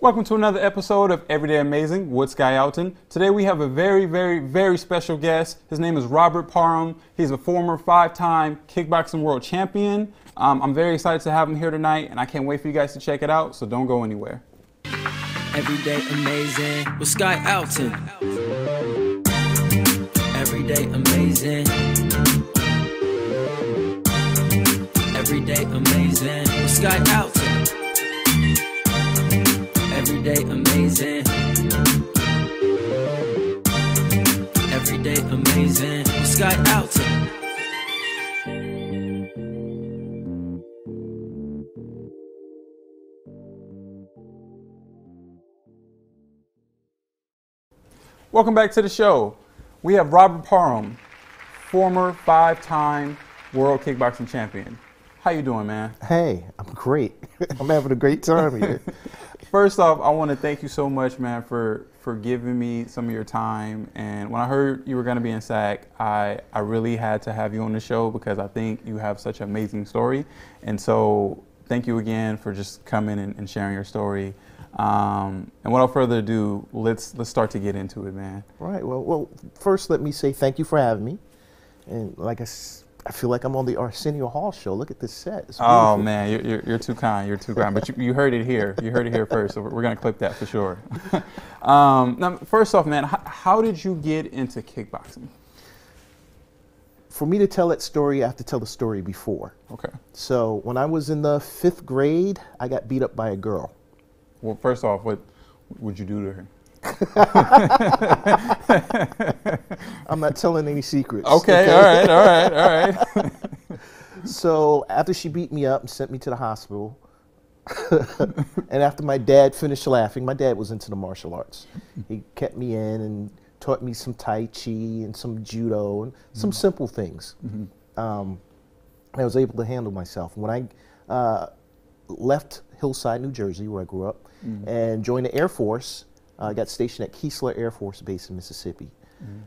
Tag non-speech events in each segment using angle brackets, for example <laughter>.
Welcome to another episode of Everyday Amazing with Sky Alton. Today we have a very, very, very special guest. His name is Robert Parham. He's a former five-time kickboxing world champion. Um, I'm very excited to have him here tonight, and I can't wait for you guys to check it out. So don't go anywhere. Everyday amazing with Sky Alton. Everyday amazing. Everyday amazing with Sky Alton. Everyday amazing. Everyday amazing Sky Alton. Welcome back to the show. We have Robert Parham, former five-time world kickboxing champion. How you doing, man? Hey, I'm great. <laughs> I'm having a great time here. <laughs> First off, I want to thank you so much, man, for for giving me some of your time. And when I heard you were going to be in SAC, I I really had to have you on the show because I think you have such an amazing story. And so, thank you again for just coming and, and sharing your story. Um, and without further ado, let's let's start to get into it, man. Right. Well, well, first let me say thank you for having me. And like I, I feel like I'm on the Arsenio Hall show. Look at this set. Oh man, you're, you're, you're too kind. You're too kind. But you, you heard it here. You heard it here first. So we're, we're gonna clip that for sure. <laughs> um, now, first off, man, how, how did you get into kickboxing? For me to tell that story, I have to tell the story before. Okay. So when I was in the fifth grade, I got beat up by a girl. Well, first off, what would you do to her? <laughs> I'm not telling any secrets. Okay. All right. All right. All right. <laughs> So after she beat me up and sent me to the hospital, <laughs> and after my dad finished laughing, my dad was into the martial arts. He kept me in and taught me some Tai Chi and some Judo and some simple things. Um, I was able to handle myself. When I uh, left Hillside, New Jersey, where I grew up, and joined the Air Force, I got stationed at Keesler Air Force Base in Mississippi.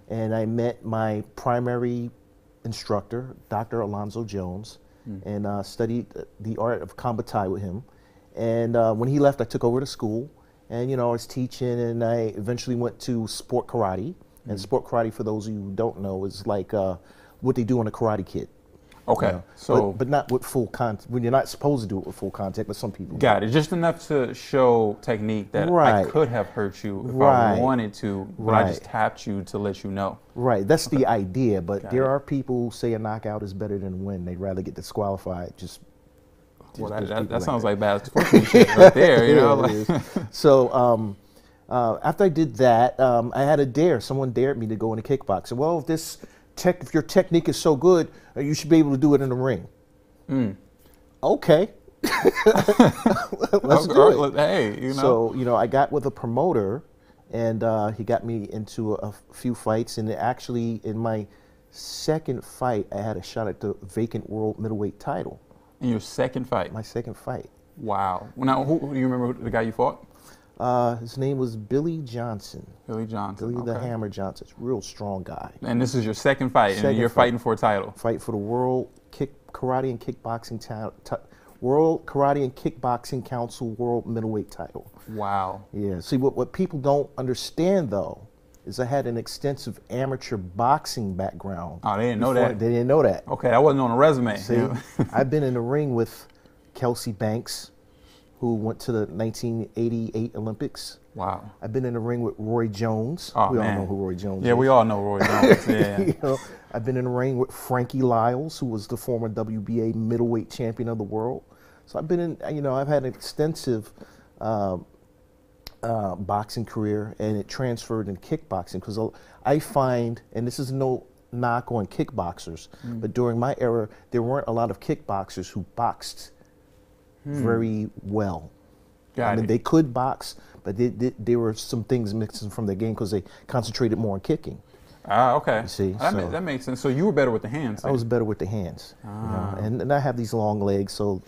And I met my primary instructor, Dr. Alonzo Jones, and uh, studied the art of combatai with him. And uh, when he left, I took over the school, and you know I was teaching, and I eventually went to sport karate. And sport karate, for those of you who don't know, is like uh, what they do on a Karate Kid. Okay. you know. So but, but not with full contact. When you're not supposed to do it with full contact, but some people. do. got it. Just enough to show technique that I could have hurt you if I wanted to, but I just tapped you to let you know. Right, that's the idea. But Got there it. are people who say a knockout is better than a win. They'd rather get disqualified. Just Well, that, that, sounds like bad right <laughs> there. You know. Like- <laughs> so um, uh, after I did that, um, I had a dare. Someone dared me to go into kickboxing. Well, if this tech, if your technique is so good, uh, you should be able to do it in the ring. Mm. Okay, <laughs> let's do it. Hey, you know. So you know, I got with a promoter, and uh, he got me into a, a few fights. And actually, in my second fight, I had a shot at the vacant world middleweight title. in your second fight. My second fight. Wow. Now, who, do you remember who- the guy you fought? Uh, his name was Billy Johnson. Billy Johnson. Billy the. Hammer Johnson. Real strong guy. And this is your second fight, and you're fight. fighting for a title. Fight for the world kick karate and kickboxing title. World Karate and Kickboxing Council World Middleweight title. Wow. Yeah. See, what, what people don't understand though is I had an extensive amateur boxing background. Oh, they didn't know that. They didn't know that. Okay, that wasn't on a resume. See. <laughs> I've been in the ring with Kelcie Banks, who went to the 1988 Olympics. wow. I've been in the ring with Roy Jones. Oh, we man. all know who Roy Jones Yeah, is. we all know Roy Jones. <laughs> Yeah. you know, I've been in the ring with Frankie Liles, who was the former WBA middleweight champion of the world. So I've been in, you know, I've had an extensive uh, uh, boxing career, and it transferred in kickboxing because I find, and this is no knock on kickboxers, Mm. but during my era, there weren't a lot of kickboxers who boxed very well. Hmm. Got I mean, it. they could box, but they, they, there were some things mixing from their game because they concentrated more on kicking. Ah, okay. see, that, ma- that makes sense. So you were better with the hands. I was better with the hands, you Ah. know, and, and I have these long legs, so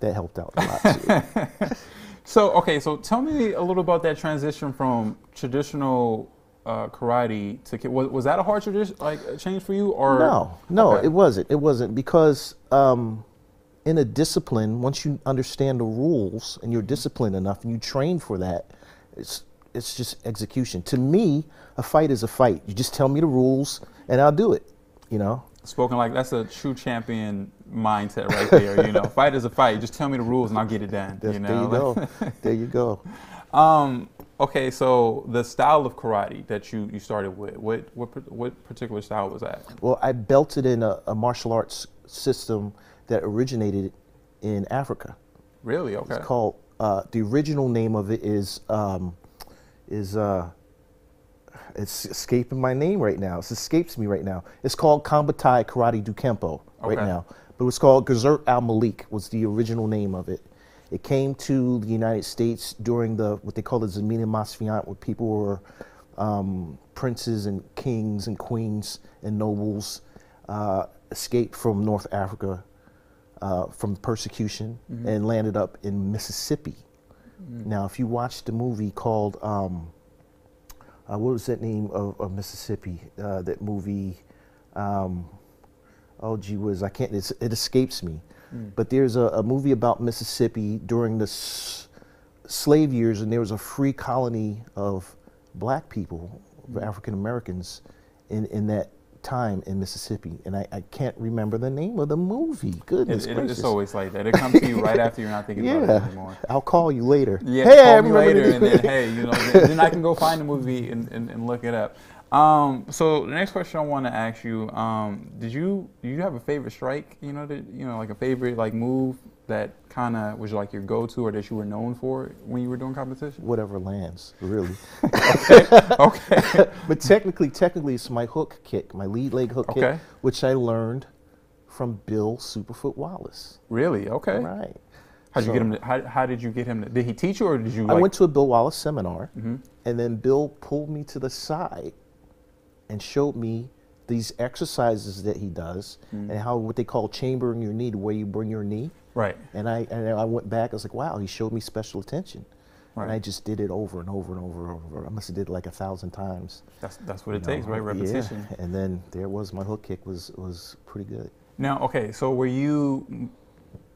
that helped out a lot <laughs> too. So okay, so tell me a little about that transition from traditional uh, karate to was, was that a hard tradition like change for you or no, no, Okay. it wasn't. It wasn't because um, in a discipline, once you understand the rules and you're disciplined enough and you train for that, it's it's just execution. To me, a fight is a fight. You just tell me the rules and I'll do it. You know. Spoken like that's a true champion mindset right there. You know, <laughs> fight is a fight. Just tell me the rules and I'll get it done. There, you there you go. <laughs> there you go. Um, okay, so the style of karate that you, you started with, what, what what particular style was that? Well, I belted in a, a martial arts system that originated in Africa. Really? Okay. It's called uh, the original name of it is um, is uh, it's escaping my name right now. It escapes me right now. It's called Kambatai Karate Do Kempo right now, but it was called Gazert Al Malik was the original name of it. It came to the United States during the what they call the Zamina Masfiant, where people were um, princes and kings and queens and nobles uh, escaped from North Africa uh, from persecution and landed up in Mississippi. Now, if you watch the movie called, um, uh, what was that name of, of Mississippi? Uh, that movie, um, oh gee whiz, I can't, it's, it escapes me. But there's a, a movie about Mississippi during the s- slave years, and there was a free colony of black people, of African Americans, in, in that time in Mississippi. And I, I can't remember the name of the movie. Goodness It, it, gracious. it's always like that. It comes to you right after you're not thinking about it anymore. I'll call you later. Yeah, hey, I call me later, and then hey, you know, then, then I can go find the movie and, and, and look it up. Um, so the next question I want to ask you: um, Did you do you have a favorite strike? You know, that you know, like a favorite like move that kind of was like your go-to or that you were known for when you were doing competition? whatever lands, really. <laughs> okay. <laughs> but technically, technically, it's my hook kick, my lead leg hook Okay. kick, which I learned from Bill Superfoot Wallace. Really? Okay. Right. How did you get him? To, how, how did you get him? To, did he teach you, or did you? I like, went to a Bill Wallace seminar, Mm-hmm. and then Bill pulled me to the side and showed me these exercises that he does Mm. and how what they call chambering your knee, the way you bring your knee. Right. And I and I went back. I was like, wow, he showed me special attention. Right. And I just did it over and over and over and over. I must have did it like a thousand times. That's that's what it you takes, know, right? yeah. And then there was my hook kick was was pretty good. Now, okay, so were you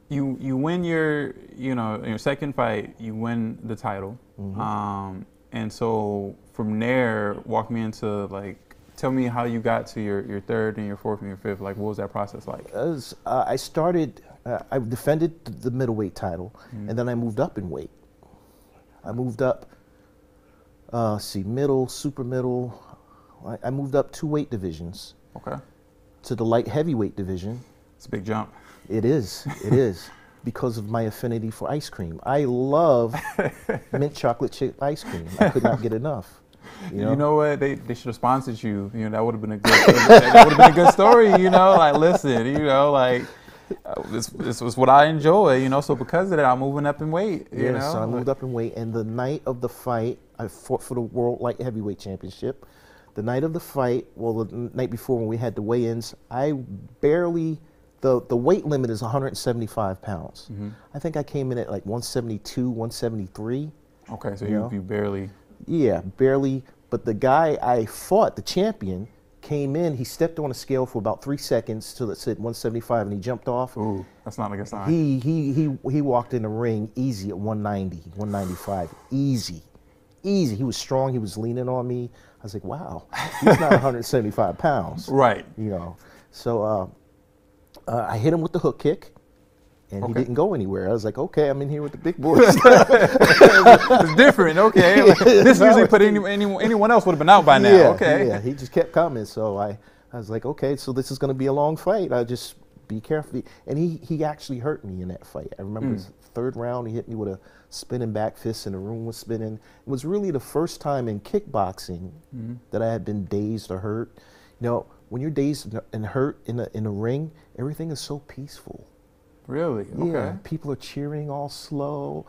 you you win your you know your second fight, you win the title, Mm-hmm. um, and so from there, walk me into like tell me how you got to your, your third and your fourth and your fifth. Like, what was that process like? As uh, I started, uh, I defended the middleweight title, and then I moved up in weight. I moved up. Uh, see, middle, super middle. I, I moved up two weight divisions Okay, to the light heavyweight division. it's a big jump. It is. It <laughs> is because of my affinity for ice cream. I love <laughs> mint chocolate chip ice cream. I could not get enough. You know, You know what? They, they should have sponsored you. You know that would have been a good <laughs> that would have been a good story. You know, like listen, you know, like this this was what I enjoy. You know, so because of that, I'm moving up in weight. You yeah, know, so I moved up in weight, and the night of the fight, I fought for the World Light Heavyweight Championship. The night of the fight, well, the night before when we had the weigh-ins, I barely the the weight limit is 175 pounds. Mm-hmm. I think I came in at like 172, 173. Okay, so you you, know? you barely. Yeah, barely. But the guy I fought, the champion, came in. He stepped on a scale for about three seconds till it said 175, and he jumped off. Ooh, that's not a good sign. He he he he walked in the ring easy at 190, 195, easy, easy. He was strong. He was leaning on me. I was like, wow, he's not <laughs> 175 pounds, right. you know. So uh, uh, I hit him with the hook kick, and he didn't go anywhere. I was like, okay, I'm in here with the big boys. <laughs> it's different. Okay, <laughs> Like, this usually put any, any, anyone else would have been out by now. Yeah, okay. Yeah, he just kept coming. So I, I was like, okay, so this is going to be a long fight. I just be careful. And he, he actually hurt me in that fight. I remember hmm. his third round, he hit me with a spinning back fist, and the room was spinning. It was really the first time in kickboxing mm-hmm. that I had been dazed or hurt. You know, when you're dazed and hurt in a, in a ring, everything is so peaceful. Really? Yeah, Okay. people are cheering all slow.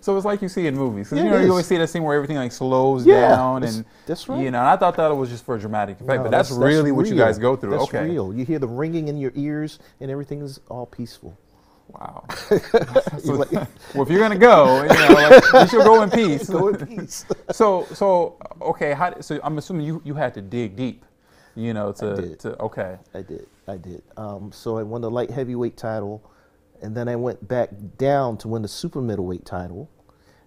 So it's like you see in movies. Yeah, you know, you always see that scene where everything like slows Yeah, down and that's right. You know, and I thought that it was just for a dramatic effect, No, but that's, really what you guys go through. That's okay. real. You hear the ringing in your ears, and everything is all peaceful. Wow. <laughs> So- like, <laughs> well, if you're gonna go, you know, like, you should go in <laughs> peace. Go in peace. so, so okay. How, so I'm assuming you you had to dig deep. You know, to did. to okay. I did. I did. Um, so I won the light heavyweight title, and then I went back down to win the super middleweight title,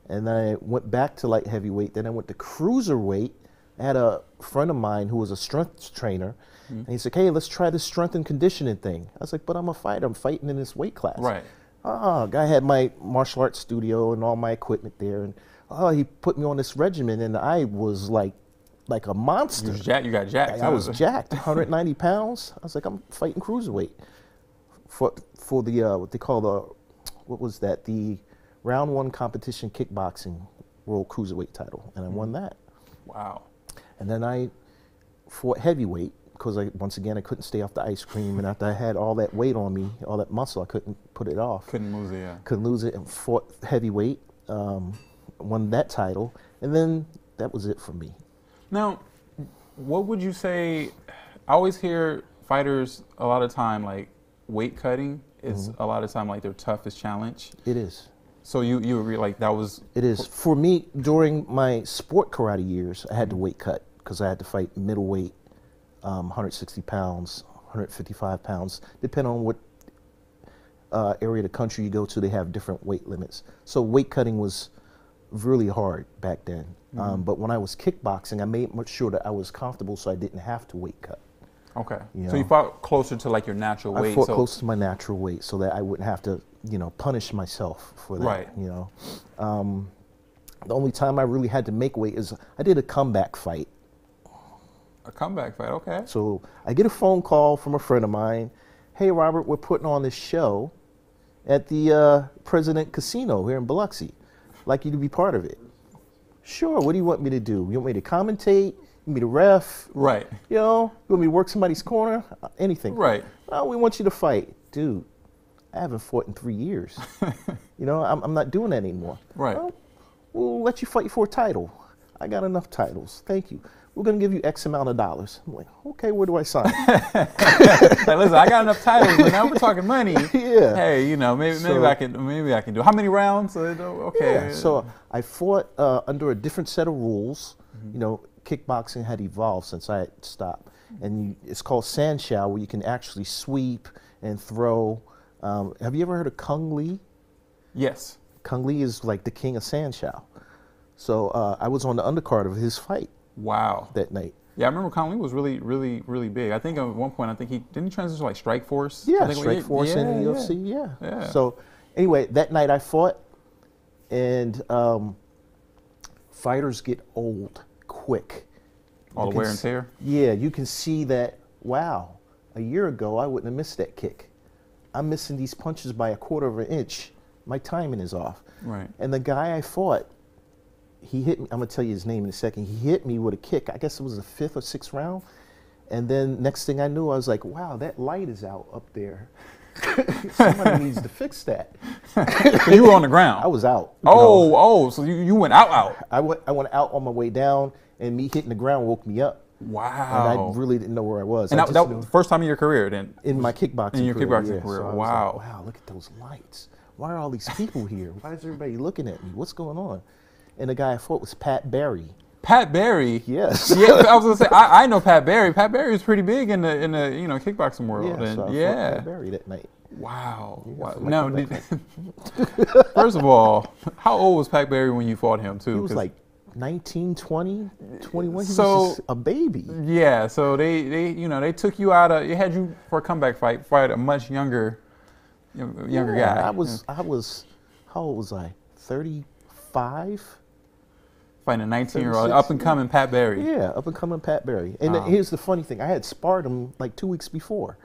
and then I went back to light heavyweight. Then I went to cruiserweight. I had a friend of mine who was a strength trainer, mm-hmm. and he's like, "Hey, let's try this strength and conditioning thing." I was like, "But I'm a fighter. I'm fighting in this weight class." Right. Oh, guy had my martial arts studio and all my equipment there, and oh, he put me on this regimen, and I was like, like a monster. You, was jack, you got jacked. I was huh? jacked, <laughs> 190 pounds. I was like, I'm fighting cruiserweight for for the uh, what they call the what was that the round one competition kickboxing world cruiserweight title, and I won that. Wow. And then I fought heavyweight because I once again I couldn't stay off the ice cream, and after I had all that weight on me, all that muscle, I couldn't put it off. Couldn't lose it. Yeah. Couldn't lose it, and fought heavyweight, um, won that title, and then that was it for me. Now, what would you say? I always hear fighters a lot of time like weight cutting is Mm-hmm. a lot of time like their toughest challenge. It is. So you you agree like that was It is. For me, during my sport karate years, I had to weight cut because I had to fight middleweight, um, 160 pounds, 155 pounds, depending on what uh, area of the country you go to, they have different weight limits. So weight cutting was really hard back then. Um, but when I was kickboxing, I made much sure that I was comfortable so I didn't have to weight cut. okay. You So you fought closer to like your natural I weight. fought so close to my natural weight so that I wouldn't have to, you know, punish myself for that. Right. You know, um, the only time I really had to make weight is I did a comeback fight. a comeback fight. Okay. So I get a phone call from a friend of mine. Hey, Robert, we're putting on this show at the uh, President Casino here in Biloxi. Like you to be part of it. Sure. What do you want me to do? You want me to commentate? You want me to ref? Right. You know, you want me to work somebody's corner? Uh, Anything. Right. Oh, we want you to fight. Dude, I haven't fought in three years. <laughs> you know, I'm, I'm not doing that anymore. Right. Well, we'll let you fight for a title. I got enough titles. Thank you. We're going to give you X amount of dollars. I'm like, okay, where do I sign? <laughs> Like, listen, I got enough titles, but now we're talking money. <laughs> Yeah. Hey, you know, maybe maybe So- I can maybe I can do. How many rounds? Uh, Okay. Yeah. So I fought uh, under a different set of rules. Mm-hmm. You know, kickboxing had evolved since I stopped, and you, it's called Sanshou, where you can actually sweep and throw. Um, have you ever heard of Cung Le? yes. Cung Le is like the king of Sanshou. So uh, I was on the undercard of his fight Wow. that night. Yeah, I remember Cung Le was really, really, really big. I think at one point, I think he didn't he transition like Strike Force. Yeah, Strike Force yeah, in the yeah. UFC. Yeah. Yeah. So anyway, that night I fought, and um, fighters get old quick. All You the wear and tear. Yeah, you can see that. Wow, a year ago I wouldn't have missed that kick. I'm missing these punches by a quarter of an inch. My timing is off. Right. And the guy I fought, he hit me. I'm gonna tell you his name in a second. He hit me with a kick. I guess it was the fifth or sixth round. And then next thing I knew, I was like, "Wow, that light is out up there. <laughs> Somebody needs to fix that." So <laughs> you were on the ground. I was out. Oh, know. oh, so you, you went out, out. I went. I went out on my way down, and me hitting the ground woke me up. Wow. And I really didn't know where I was. And I that, that was the first time in your career, then. in my kickboxing In your career, kickboxing yeah. career, So wow. like, wow, look at those lights. Why are all these people here? Why is everybody looking at me? What's going on? And the guy I fought was Pat Barry. Pat Barry. Yes. yeah, I was gonna say I, I know Pat Barry. Pat Barry is pretty big in the in the you know kickboxing world. Yeah, and so I yeah. Pat Barry that night. Wow. wow. for Now, did, <laughs> first of all, how old was Pat Barry when you fought him too? He was like 19, 20, 21. He So- was just a baby. Yeah, so they, they you know they took you out of they had you for a comeback fight fight a much younger younger Yeah, guy. I was, I was, how old was I? 35? Fighting a 19 year old up and coming Pat Barry. Yeah, up and coming Pat Barry. And here's the funny thing I had sparred him like two weeks before.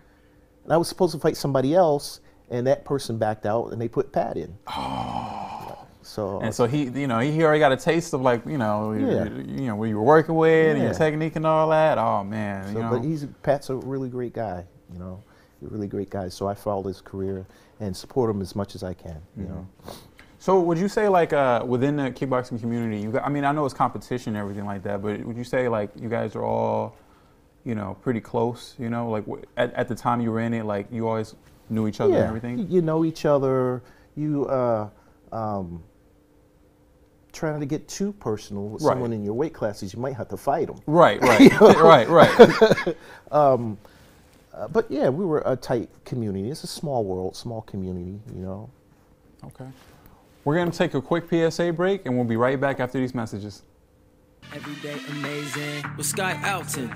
And I was supposed to fight somebody else, and that person backed out, and they put Pat in. Oh. So, uh, And so he you know he already got a taste of like you know Yeah. you, you know what you were working with and your technique and all that. Oh man, so you know. but he's Pat's a really great guy, you know, a really great guy. So I followed his career and support him as much as I can, you mm-hmm. know. So would you say like uh, within the kickboxing community, you got, I mean I know it's competition and everything like that, but would you say like you guys are all, you know, pretty close? You know, like at, at the time you were in it, like you always knew each other and y- everything. You know each other. You uh, um, trying to get too personal with Right. someone in your weight classes, you might have to fight them. Right, right, <laughs> <laughs> right, right. <laughs> Uh, but yeah, we were a tight community. It's a small world, small community, you know. Okay. We're going to take a quick PSA break and we'll be right back after these messages. Everyday amazing with Sky Alton.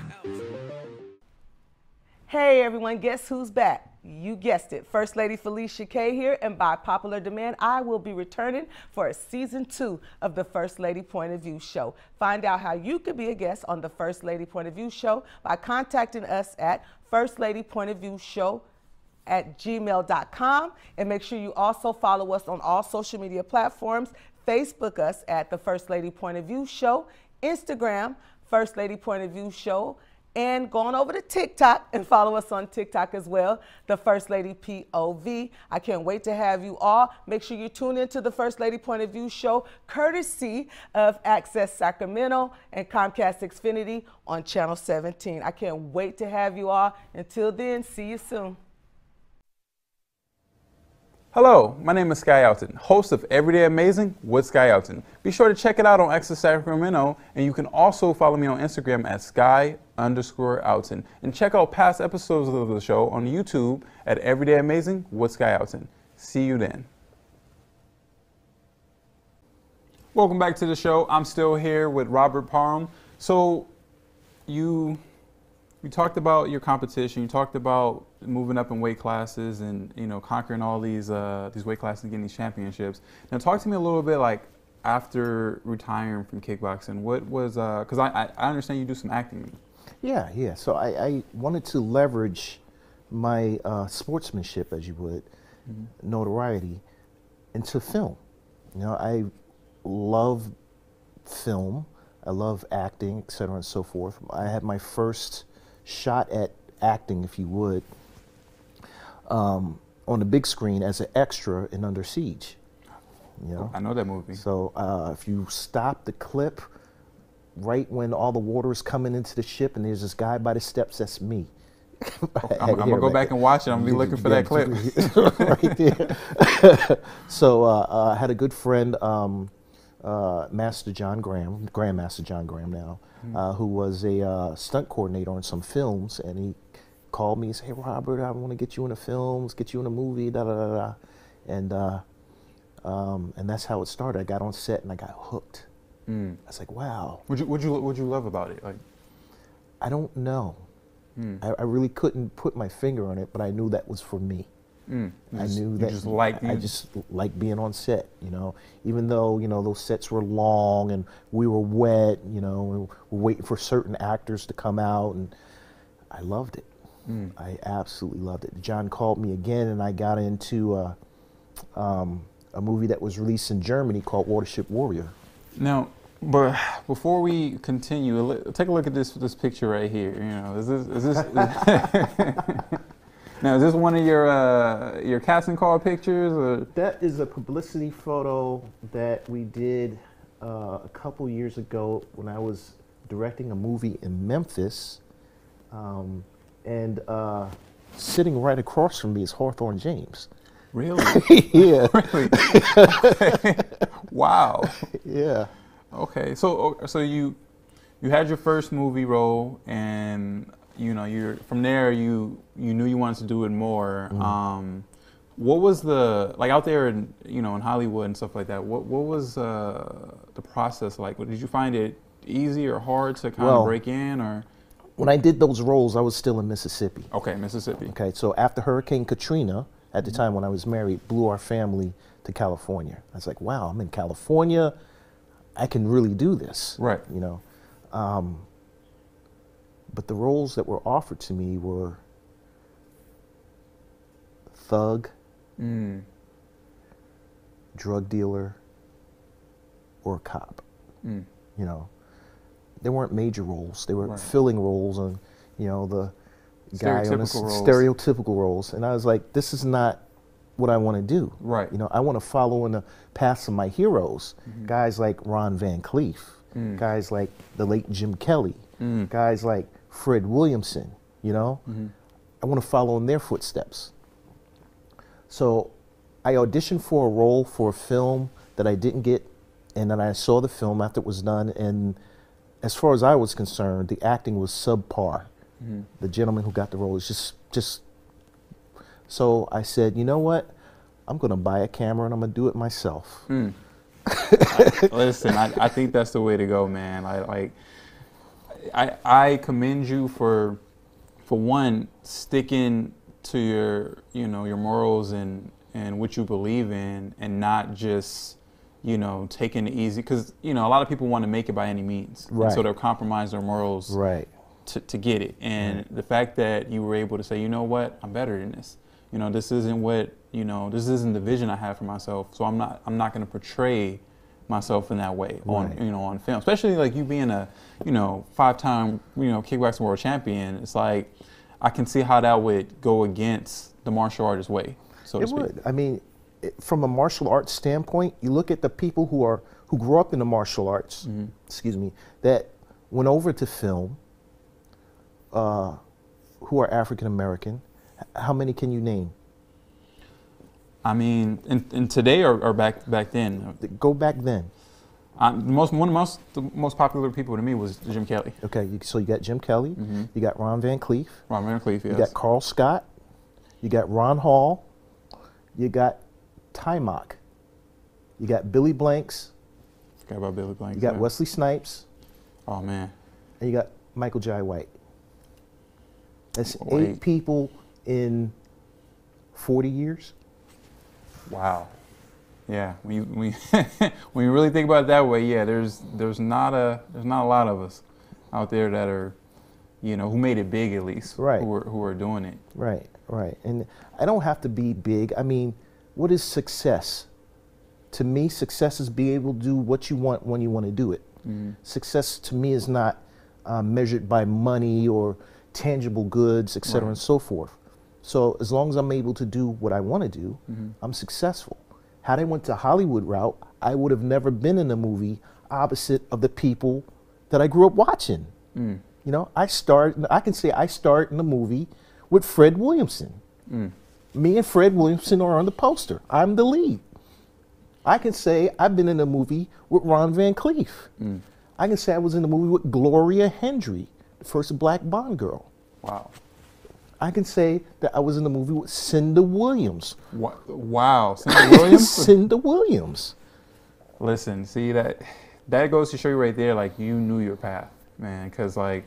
Hey everyone, guess who's back? You guessed it. First Lady Felicia Kay here, and by popular demand, I will be returning for a season two of the First Lady Point of View show. Find out how you could be a guest on the First Lady Point of View show by contacting us at First Lady Point of View show at gmail.com and make sure you also follow us on all social media platforms. Facebook us at the first lady point of view show instagram first lady point of view show and go on over to tiktok and follow us on tiktok as well the first lady pov i can't wait to have you all. Make sure you tune into the first lady point of view show courtesy of access sacramento and comcast xfinity on channel 17 i can't wait to have you all. Until then see you soon Hello, my name is Sky Alton, host of Everyday Amazing with Sky Alton. Be sure to check it out on Access Sacramento, and you can also follow me on Instagram at Sky underscore Alton. And check out past episodes of the show on YouTube at Everyday Amazing with Sky Alton. See you then. Welcome back to the show. I'm still here with Robert Parham. So, you you talked about your competition. You talked about moving up in weight classes and you know conquering all these uh, these weight classes and getting these championships. Now, talk to me a little bit like after retiring from kickboxing. What was because I, I I understand you do some acting. Yeah, yeah. So I, I wanted to leverage my uh, sportsmanship, as you would, notoriety, into film. You know, I love film. I love acting, et cetera, and so forth. I had my first shot at acting, if you would, um, on the big screen as an extra in Under Siege. You know, I know that movie. so uh, if you stop the clip right when all the water is coming into the ship and there's this guy by the steps, that's me. <laughs> I'm, I'm gonna go back and watch it. I'm gonna be looking for that clip. <laughs> right there. <laughs> so uh, uh, I had a good friend, um, uh, Master John Graham, Grandmaster John Graham now, Hmm. uh, who was a uh, stunt coordinator on some films, and he called me and said, "Hey Robert, I want to get you in the films, get you in a movie, da da da da," and uh, um, and that's how it started. I got on set and I got hooked. Mm. I was like, "Wow." What you what you what you love about it? Like I don't know. I, I really couldn't put my finger on it, but I knew that was for me. Mm, I just- knew that just like I, just like being on set, you know. Even though you know those sets were long and we were wet, you know, we're waiting for certain actors to come out, and I loved it. Mm. I absolutely loved it. John called me again, and I got into uh, um, a movie that was released in Germany called Watership Warrior. Now, but before we continue, take a look at this this picture right here. You know, is this is this <laughs> <laughs> now is this one of your uh, your casting call pictures? Or? That is a publicity photo that we did uh, a couple years ago when I was directing a movie in Memphis. Um, and uh, sitting right across from me is Hawthorne James. Really? <laughs> yeah, <laughs> really? wow. yeah. Okay, so so you you had your first movie role, and you know you're from there. You you knew you wanted to do it more. Um, what was the like out there, in, you know, in Hollywood and stuff like that? What what was uh, the process like? Did you find it easy or hard to kind Well- of break in, or When I did those roles, I was still in Mississippi. okay, Mississippi? Okay, so after Hurricane Katrina, at the time when I was married, blew our family to California. I was like, wow, I'm in California. I can really do this. Right. You know. Um, but the roles that were offered to me were thug, Mm, drug dealer, or cop. mm, You know, they weren't major roles. They were Right. filling roles and you know the guy on the Stereotypical roles. stereotypical roles. And I was like, this is not what I want to do. Right. You know, I want to follow in the paths of my heroes, guys like Ron Van Clief, Mm. guys like the late Jim Kelly, Mm. guys like Fred Williamson. You know, Mm-hmm. I want to follow in their footsteps. So I auditioned for a role for a film that I didn't get and then I saw the film after it was done, and as far as I was concerned, the acting was subpar. The gentleman who got the role is just just. So I said, you know what? I'm going to buy a camera and I'm going to do it myself. <laughs> Listen, I, I think that's the way to go, man. I like I I commend you for for one sticking to your you know your morals and and what you believe in and not just you know taking it easy because you know a lot of people want to make it by any means and so they'll compromise their morals Right. to, to get it. And the fact that you were able to say, you know what, I'm better than this. You know, this isn't what you know. This isn't the vision I have for myself. So I'm not. I'm not going to portray myself in that way on Right. you know on film. Especially like you being a you know five time you know kickboxing world champion. It's like I can see how that would go against the martial artist way. So to It speak. would. I mean, it, from a martial arts standpoint, you look at the people who are who grew up in the martial arts. Mm-hmm. Excuse me, that went over to film. Uh, who are African American? How many can you name? I mean, and, and today or, or back back then, Go back then. I, the most one of the most the most popular people to me was Jim Kelly, Okay, you, so you got Jim Kelly, Mm-hmm. you got Ron Van Clief, Ron Van Clief. you got Carl Scott, you got Ron Hall, you got Taimak, you got Billy Blanks, Forgot about Billy Blanks. you got yeah. Wesley Snipes, Oh man. and you got Michael Jai White. That's Wait. eight people in 40 years. Wow. Yeah. When you, when, <laughs> you, when you really think about it that way, yeah, there's there's not a there's not a lot of us out there that are, you know, who made it big at least. Right. Who are who are doing it. Right, right. And I don't have to be big. I mean, what is success? To me, success is being able to do what you want when you want to do it. Success to me is not uh, measured by money or tangible goods, et cetera, Right. and so forth. So as long as I'm able to do what I want to do, Mm-hmm. I'm successful. Had I went to Hollywood route, I would have never been in a movie opposite of the people that I grew up watching. Mm. You know, I start. I can say I start in a movie with Fred Williamson. Mm. Me and Fred Williamson are on the poster. I'm the lead. I can say I've been in a movie with Ron Van Clief. Mm. I can say I was in a movie with Gloria Hendry, the first black Bond girl. Wow. I can say that I was in the movie with Cinda Williams. Wow. Cindy Williams. <laughs> Cinda Williams. Listen, see that that goes to show you right there, like you knew your path, man. Because like,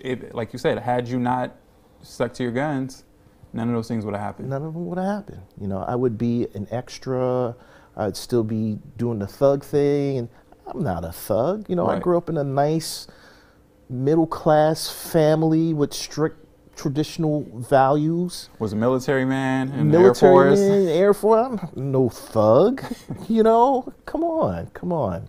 it, like you said, had you not stuck to your guns, none of those things would have happened. None of them would have happened. You know, I would be an extra. I'd still be doing the thug thing, and I'm not a thug. You know, I grew up in a nice middle class family with strict traditional values. Was a military man in the Air Force. man, Air Force. I'm no thug. <laughs> you know, come on, come on.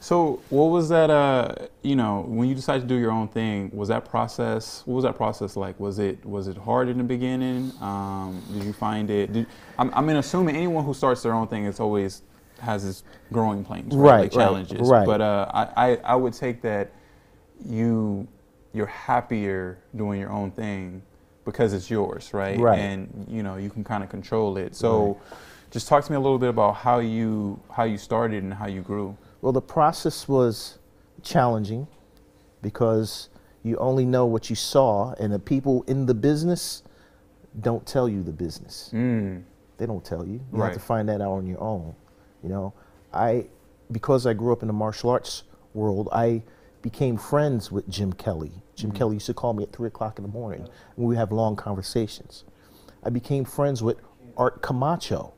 So, what was that? Uh, you know, when you decided to do your own thing, was that process? What was that process like? Was it was it hard in the beginning? Um, did you find it? Did, I'm, I mean, assuming anyone who starts their own thing, it's always has its growing pains, right? Right, like right, challenges. right. But uh, I, I I would take that you you're happier doing your own thing because it's yours, right? Right. And you know you can kind of control it. So, just talk to me a little bit about how you how you started and how you grew. Well, the process was challenging because you only know what you saw, and the people in the business don't tell you the business. Mm. They don't tell you. You have to find that out on your own. You know, I because I grew up in the martial arts world, I became friends with Jim Kelly. Jim mm-hmm. Kelly used to call me at three o'clock in the morning, and we would have long conversations. I became friends with Art Camacho,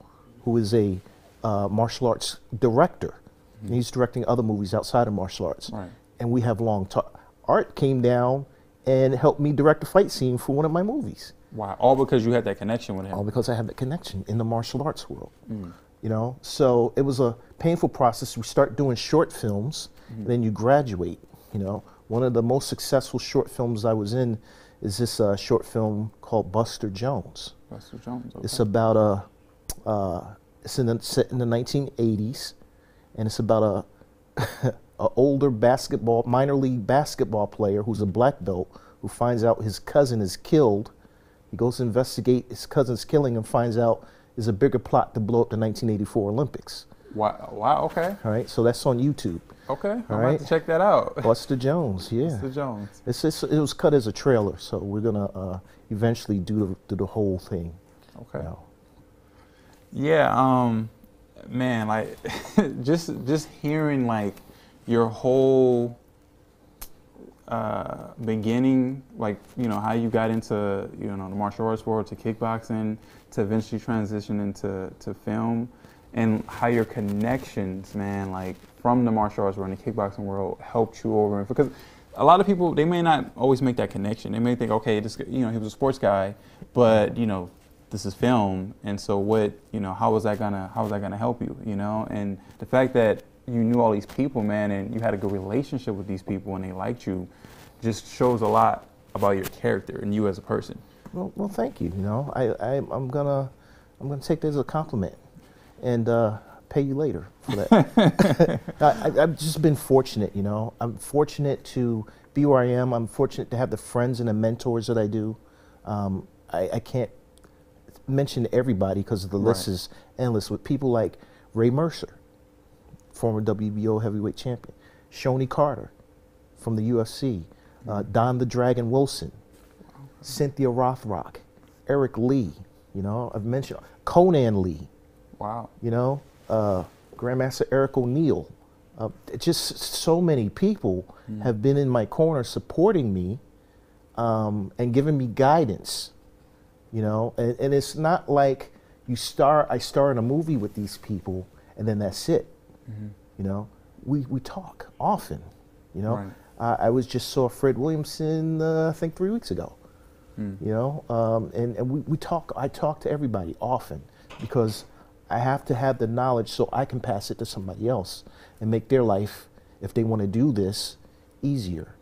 who is a uh, martial arts director. And he's directing other movies outside of martial arts. Right. And we have long talk. Art came down and helped me direct a fight scene for one of my movies Wow. All because you had that connection with him. all because I had that connection in the martial arts world. Mm. You know, so it was a painful process. We start doing short films, and then you graduate. You know, one of the most successful short films I was in is this uh, short film called Buster Jones. Buster Jones. Okay. It's about a, uh, it's in the, set in the 1980s, and it's about a, <laughs> a older basketball, minor league basketball player who's a black belt who finds out his cousin is killed. He goes to investigate his cousin's killing and finds out there's a bigger plot to blow up the 1984 Olympics. Wow. Wow. Okay. All right, so that's on YouTube. Okay. I'm All about right. to check that out. <laughs> Buster Jones, yeah. Mr. Jones. It's, it's it was cut as a trailer, so we're gonna uh, eventually do the, do the whole thing. Okay. you know. Yeah, um, man, like <laughs> just just hearing like your whole uh, beginning, like you know how you got into you know the martial arts world to kickboxing to eventually transition into to film, and how your connections, man, like from the martial arts world and the kickboxing world helped you over because. A lot of people they may not always make that connection. They may think, okay, this you know he was a sports guy, but you know this is film and so what you know how was that gonna how was that gonna help you you know and the fact that you knew all these people man and you had a good relationship with these people and they liked you just shows a lot about your character and you as a person Well, well, thank you. You know, I, I I'm gonna I'm gonna take this as a compliment, and uh, pay you later for that. <laughs> I, I've just been fortunate. You know, I'm fortunate to be where I am. I'm fortunate to have the friends and the mentors that I do. Um, I, I can't mention everybody because the list Right. is endless. With people like Ray Mercer, former WBO heavyweight champion, Shonie Carter from the UFC, uh, Don the Dragon Wilson, Cynthia Rothrock, Eric Lee, you know, I've mentioned Conan Lee, wow you know, uh, Grandmaster Eric O'Neill. Uh, just so many people have been in my corner supporting me um, and giving me guidance, you know, and, and it's not like you star, I star in a movie with these people and then that's it, you know. We, we talk often, you know. Right. I I was just saw Fred Williamson, uh, I think three weeks ago you know um, and, and we, we talk i talk to everybody often because i have to have the knowledge so i can pass it to somebody else and make their life if they want to do this easier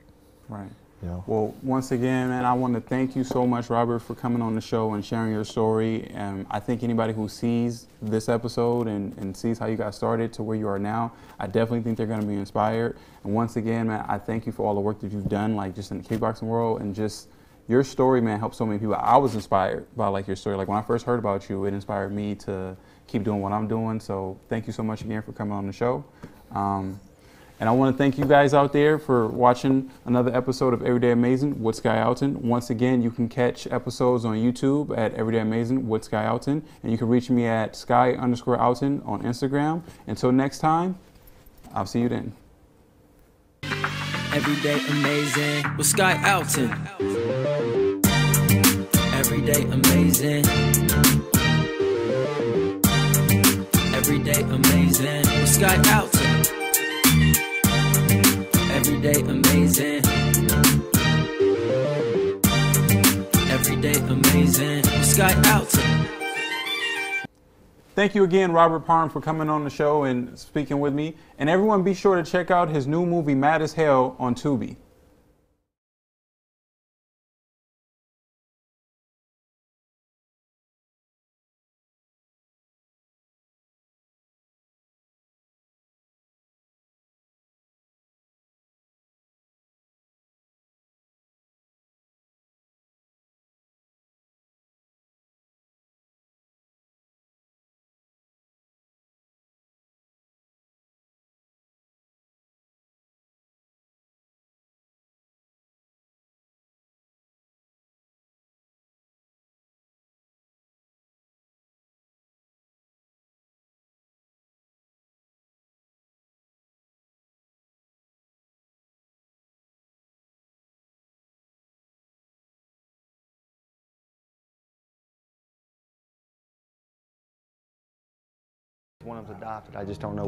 right you know Well, once again, man, I want to thank you so much, Robert, for coming on the show and sharing your story. And I think anybody who sees this episode and, and sees how you got started to where you are now, I definitely think they're going to be inspired. And once again, man, I thank you for all the work that you've done, like just in the kickboxing world and just your story, man, helped so many people. I was inspired by like your story. Like when I first heard about you, it inspired me to keep doing what I'm doing. So thank you so much again for coming on the show. Um, and I want to thank you guys out there for watching another episode of Everyday Amazing with Sky Alton. Once again, you can catch episodes on YouTube at Everyday Amazing with Sky Alton. And you can reach me at Sky underscore Alton on Instagram. Until next time, I'll see you then. Everyday amazing with Sky Alton. Everyday amazing. Everyday amazing with Sky Alton. Everyday amazing. Everyday amazing with Sky Alton. Thank you again, Robert Parham, for coming on the show and speaking with me. And everyone, be sure to check out his new movie, Mad as Hell, on Tubi. One of them's adopted. I just don't know